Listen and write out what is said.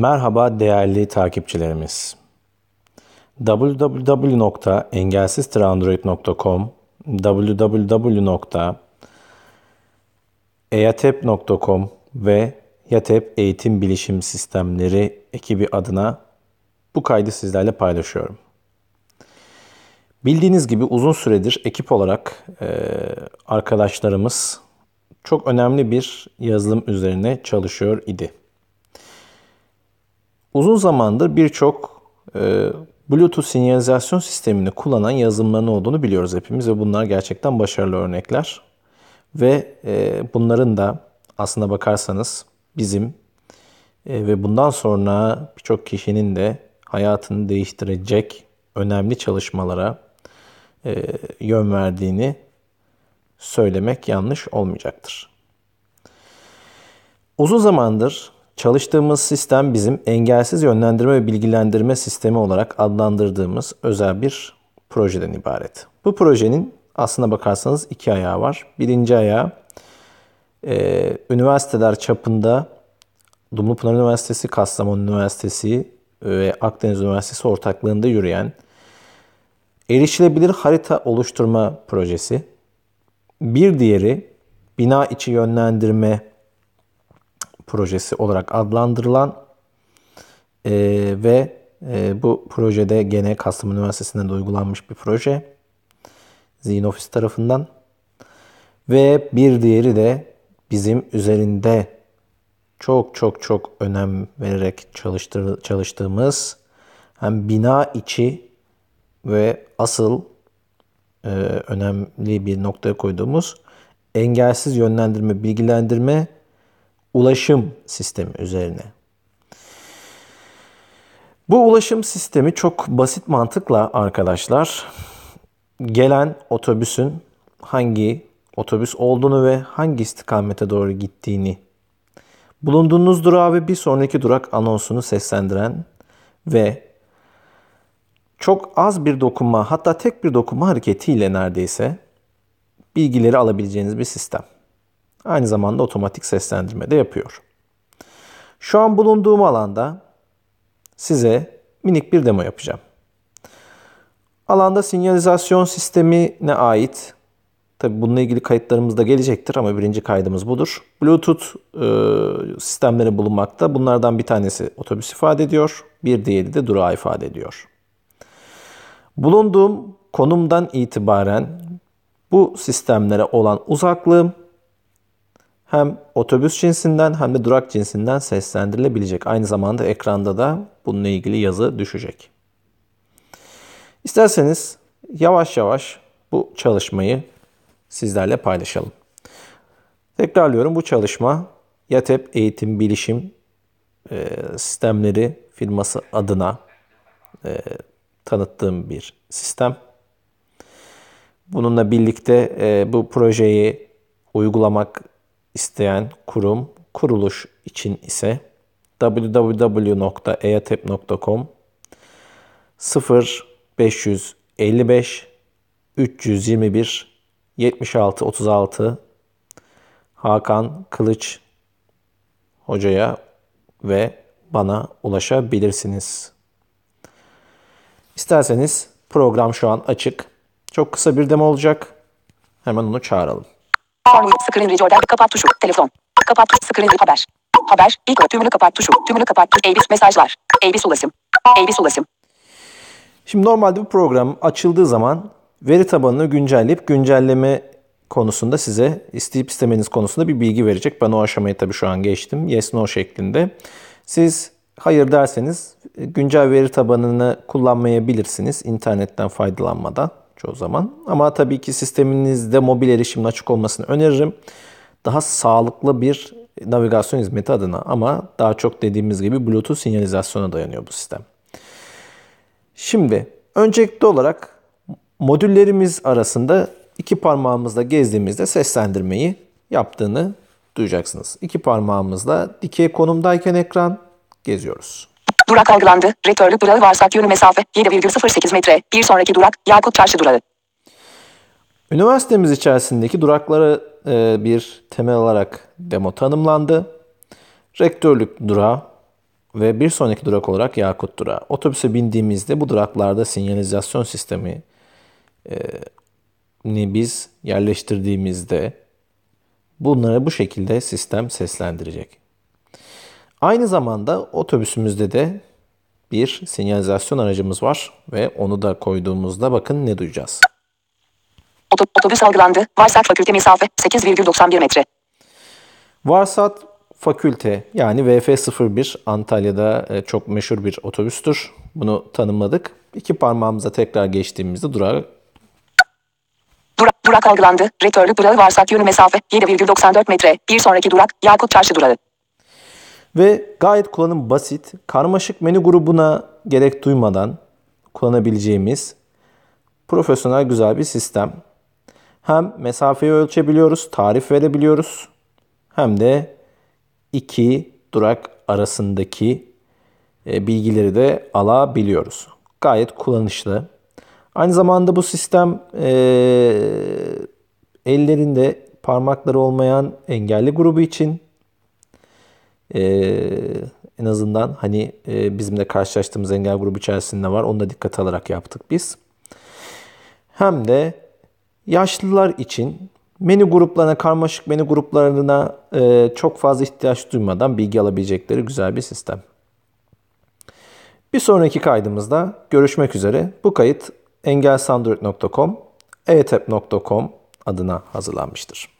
Merhaba değerli takipçilerimiz. www.engelsiztraandroid.com www.eatep.com ve YATEP Eğitim Bilişim Sistemleri ekibi adına bu kaydı sizlerle paylaşıyorum. Bildiğiniz gibi uzun süredir ekip olarak e, arkadaşlarımız çok önemli bir yazılım üzerine çalışıyor idi. Uzun zamandır birçok e, Bluetooth sinyalizasyon sistemini kullanan yazılımların olduğunu biliyoruz hepimiz ve bunlar gerçekten başarılı örnekler. Ve e, bunların da aslına bakarsanız bizim e, ve bundan sonra birçok kişinin de hayatını değiştirecek önemli çalışmalara e, yön verdiğini söylemek yanlış olmayacaktır. Uzun zamandır çalıştığımız sistem bizim engelsiz yönlendirme ve bilgilendirme sistemi olarak adlandırdığımız özel bir projeden ibaret. Bu projenin aslına bakarsanız iki ayağı var. Birinci ayağı e, üniversiteler çapında Dumlupınar Üniversitesi, Kastamonu Üniversitesi ve Akdeniz Üniversitesi ortaklığında yürüyen erişilebilir harita oluşturma projesi. Bir diğeri bina içi yönlendirme projesi olarak adlandırılan e, ve e, bu projede gene Kastamonu Üniversitesi'nde de uygulanmış bir proje. Zihin Ofis tarafından. Ve bir diğeri de bizim üzerinde çok çok çok önem vererek çalıştır, çalıştığımız hem bina içi ve asıl e, önemli bir noktaya koyduğumuz engelsiz yönlendirme, bilgilendirme, ulaşım sistemi üzerine. Bu ulaşım sistemi çok basit mantıkla arkadaşlar gelen otobüsün hangi otobüs olduğunu ve hangi istikamete doğru gittiğini, bulunduğunuz durağı ve bir sonraki durak anonsunu seslendiren ve çok az bir dokunma hatta tek bir dokunma hareketiyle neredeyse bilgileri alabileceğiniz bir sistem. Aynı zamanda otomatik seslendirme de yapıyor. Şu an bulunduğum alanda size minik bir demo yapacağım. Alanda sinyalizasyon sistemine ait Tabi bununla ilgili kayıtlarımız da gelecektir ama birinci kaydımız budur. Bluetooth e, sistemleri bulunmakta. Bunlardan bir tanesi otobüs ifade ediyor. Bir diğeri de durağı ifade ediyor. Bulunduğum konumdan itibaren bu sistemlere olan uzaklığım hem otobüs cinsinden hem de durak cinsinden seslendirilebilecek. Aynı zamanda ekranda da bununla ilgili yazı düşecek. İsterseniz yavaş yavaş bu çalışmayı sizlerle paylaşalım. Tekrarlıyorum bu çalışma YATEP Eğitim Bilişim e, Sistemleri firması adına e, tanıttığım bir sistem. Bununla birlikte e, bu projeyi uygulamak isteyen kurum, kuruluş için ise www.eatep.com 0555 321 76 36 Hakan Kılıç hocaya ve bana ulaşabilirsiniz. İsterseniz program şu an açık. Çok kısa bir demo olacak. Hemen onu çağıralım. Screen recorder kapat tuşu. Telefon. Kapat tuşu. Screen haber. Haber. İlk tümünü kapat tuşu. Tümünü kapat tuşu. Eybis mesajlar. Eybis ulaşım. Eybis ulaşım. Şimdi normalde bu program açıldığı zaman veri tabanını güncelleyip güncelleme konusunda size isteyip istemeniz konusunda bir bilgi verecek. Ben o aşamayı tabii şu an geçtim. Yes no şeklinde. Siz hayır derseniz güncel veri tabanını kullanmayabilirsiniz internetten faydalanmadan çoğu zaman. Ama tabii ki sisteminizde mobil erişimin açık olmasını öneririm. Daha sağlıklı bir navigasyon hizmeti adına ama daha çok dediğimiz gibi Bluetooth sinyalizasyona dayanıyor bu sistem. Şimdi öncelikli olarak modüllerimiz arasında iki parmağımızla gezdiğimizde seslendirmeyi yaptığını duyacaksınız. İki parmağımızla dikey konumdayken ekran geziyoruz. Durak algılandı. Rektörlük durağı varsak yönü mesafe 7,08 metre. Bir sonraki durak Yakut Çarşı durağı. Üniversitemiz içerisindeki durakları e, bir temel olarak demo tanımlandı. Rektörlük durağı ve bir sonraki durak olarak Yakut durağı. Otobüse bindiğimizde bu duraklarda sinyalizasyon sistemi e, ni biz yerleştirdiğimizde bunları bu şekilde sistem seslendirecek. Aynı zamanda otobüsümüzde de bir sinyalizasyon aracımız var ve onu da koyduğumuzda bakın ne duyacağız. Oto- otobüs algılandı. Varsat fakülte mesafe 8,91 metre. Varsat Fakülte yani VF01 Antalya'da e, çok meşhur bir otobüstür. Bunu tanımladık. İki parmağımıza tekrar geçtiğimizde durağı Durak, durak algılandı. Rektörlük durağı Varsat yönü mesafe 7,94 metre. Bir sonraki durak Yakut Çarşı durağı. Ve gayet kullanım basit, karmaşık menü grubuna gerek duymadan kullanabileceğimiz profesyonel güzel bir sistem. Hem mesafeyi ölçebiliyoruz, tarif verebiliyoruz hem de iki durak arasındaki e, bilgileri de alabiliyoruz. Gayet kullanışlı. Aynı zamanda bu sistem e, ellerinde parmakları olmayan engelli grubu için e, en azından hani e, bizim de karşılaştığımız engel grubu içerisinde var. Onu da dikkate alarak yaptık biz. Hem de yaşlılar için menü gruplarına, karmaşık menü gruplarına e, çok fazla ihtiyaç duymadan bilgi alabilecekleri güzel bir sistem. Bir sonraki kaydımızda görüşmek üzere. Bu kayıt engelsandroid.com, etep.com adına hazırlanmıştır.